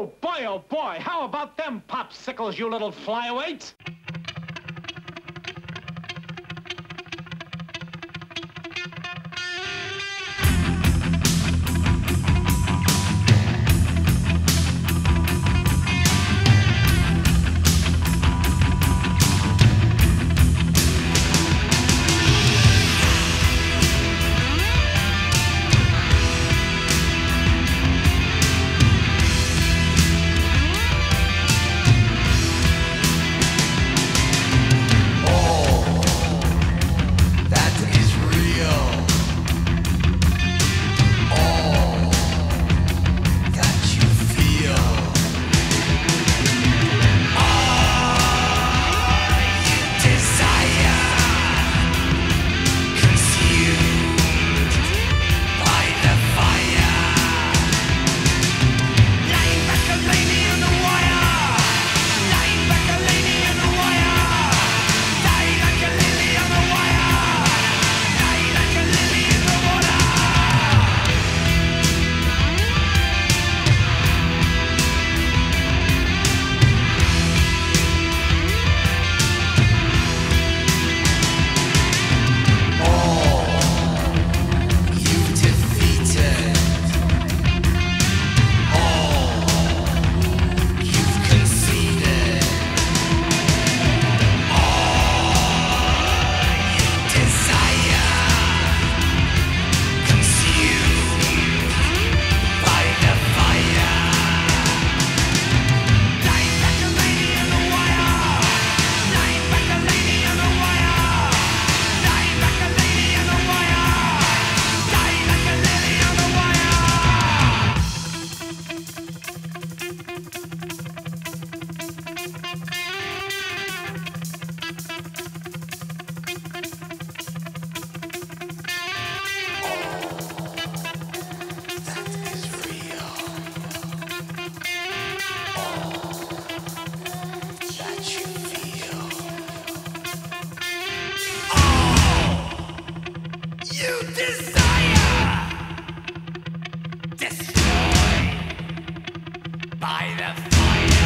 Oh boy, oh boy, how about them popsicles, you little flyweight? destroyed by the fire.